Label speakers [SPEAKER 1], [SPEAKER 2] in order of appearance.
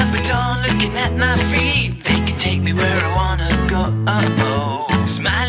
[SPEAKER 1] up a dawn, looking at my feet. They can take me where I wanna go. Oh Smile.